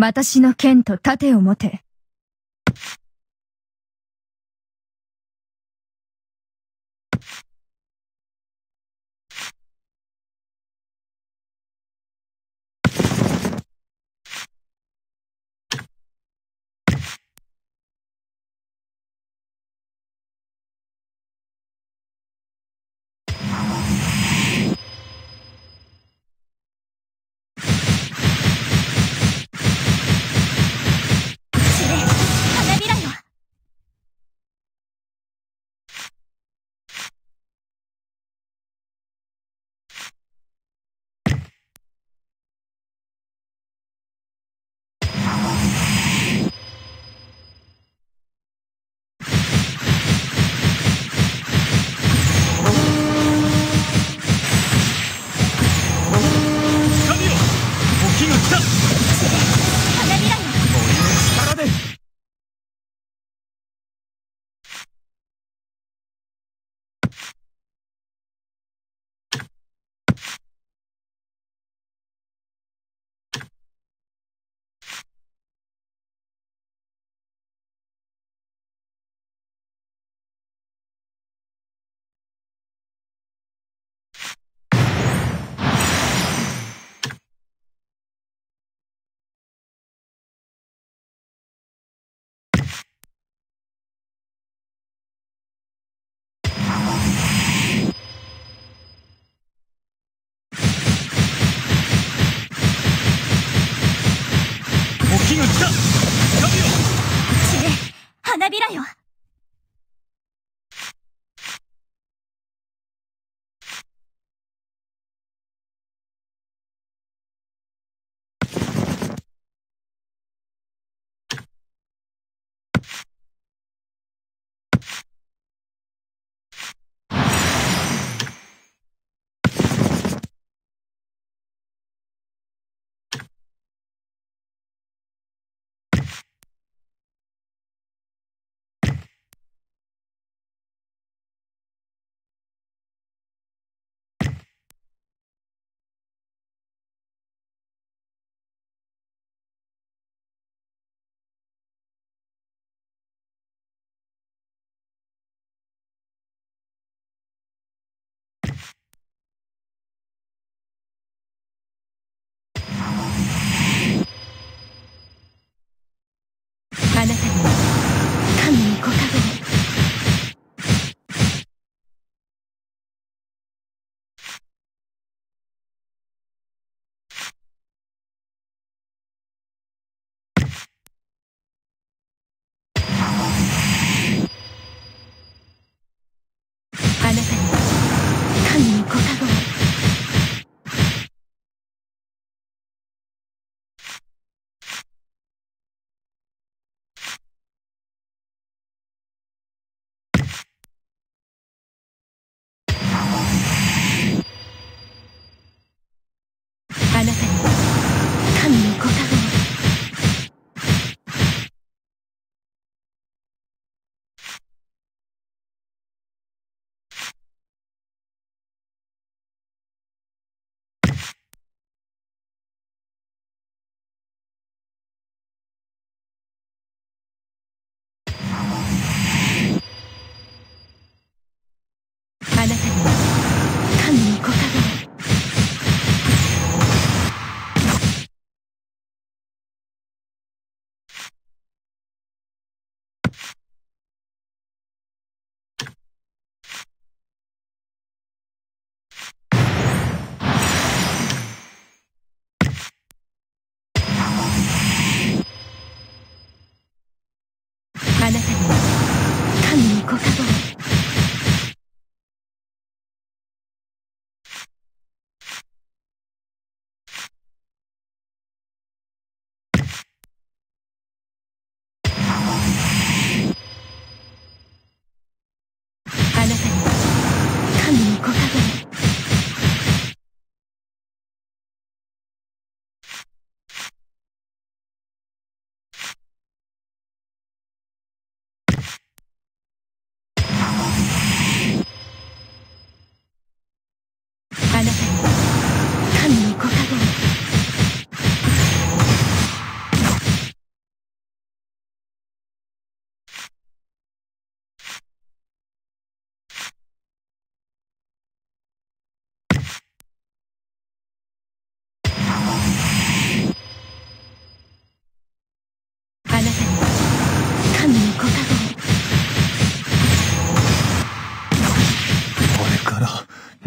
私の剣と盾を持て。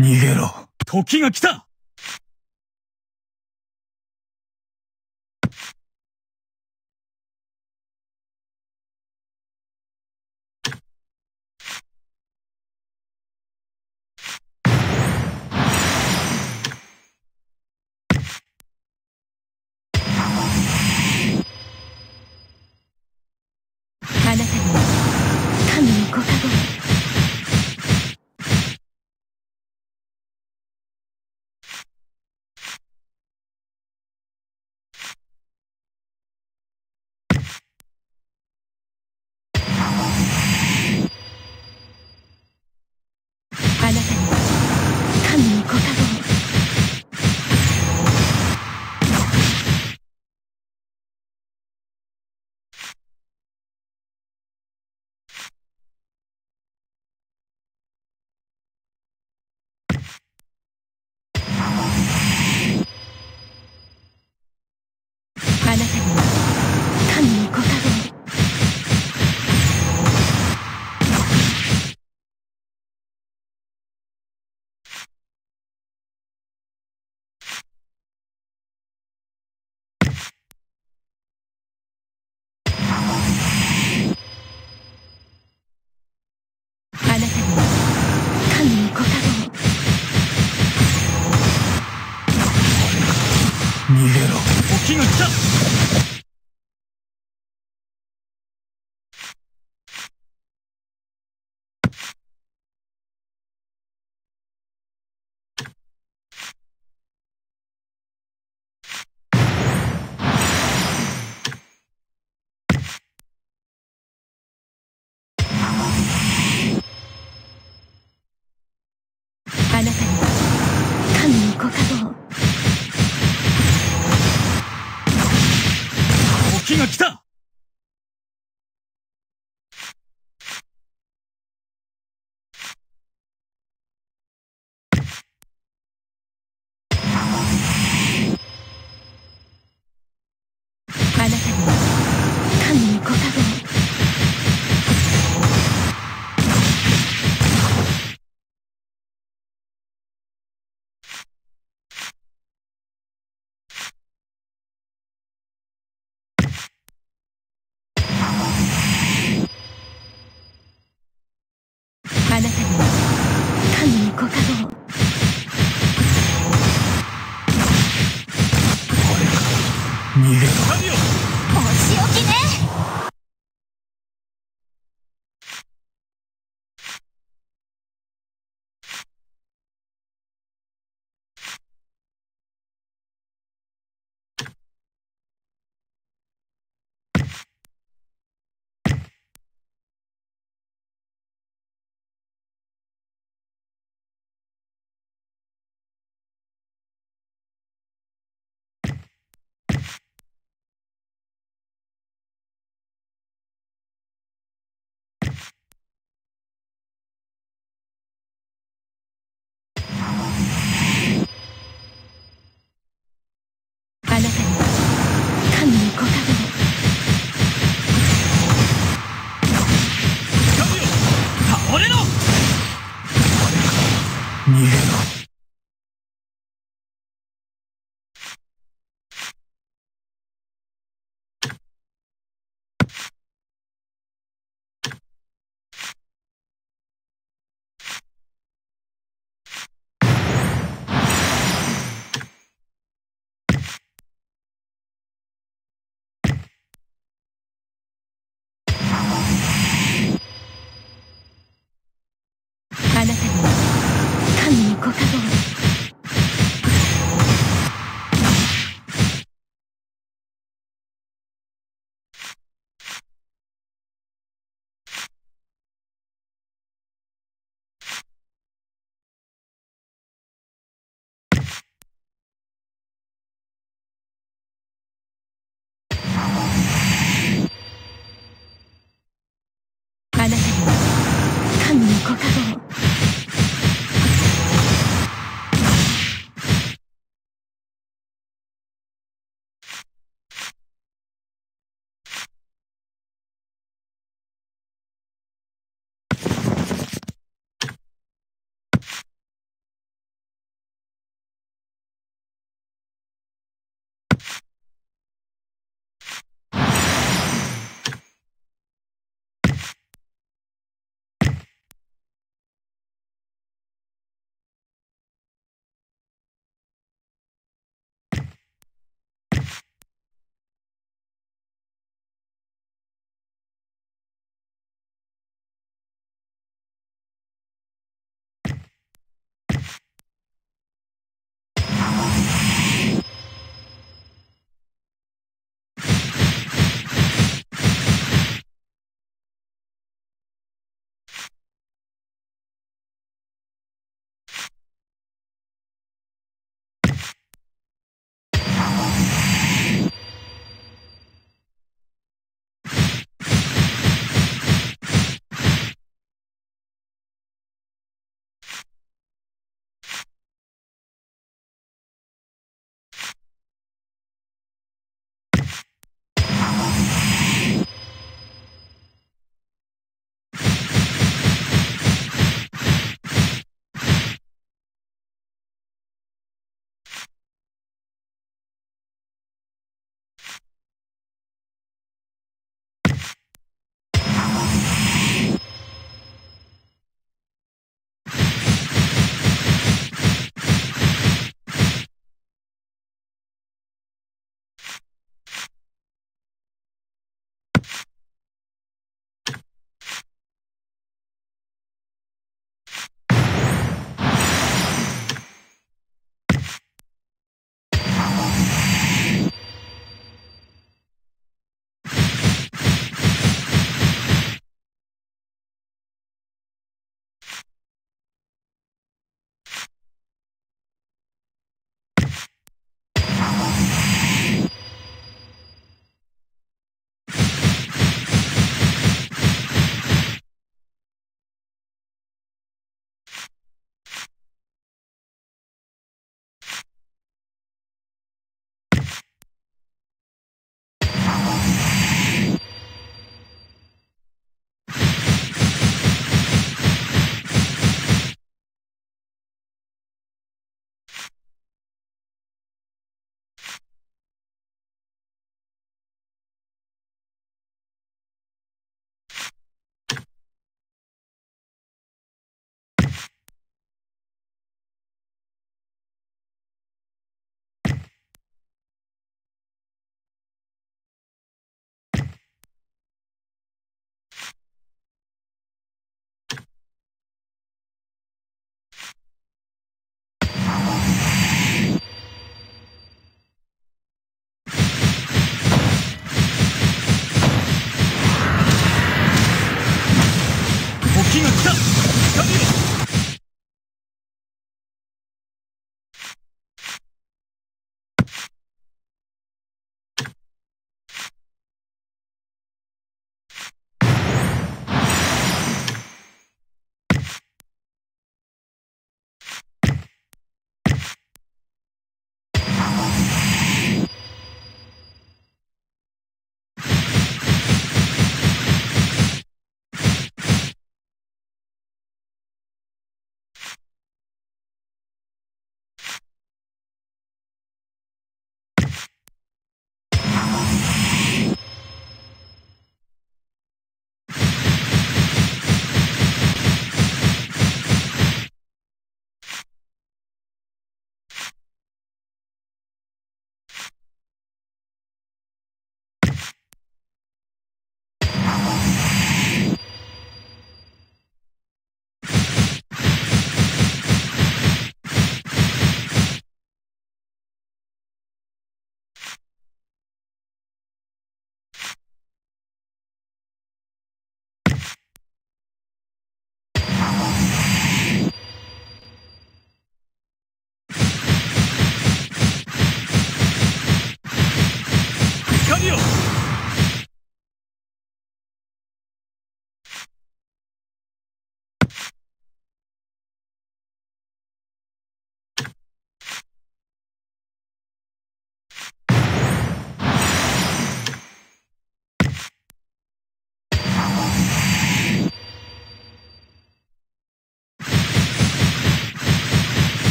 逃げろ。時が来た。が来た。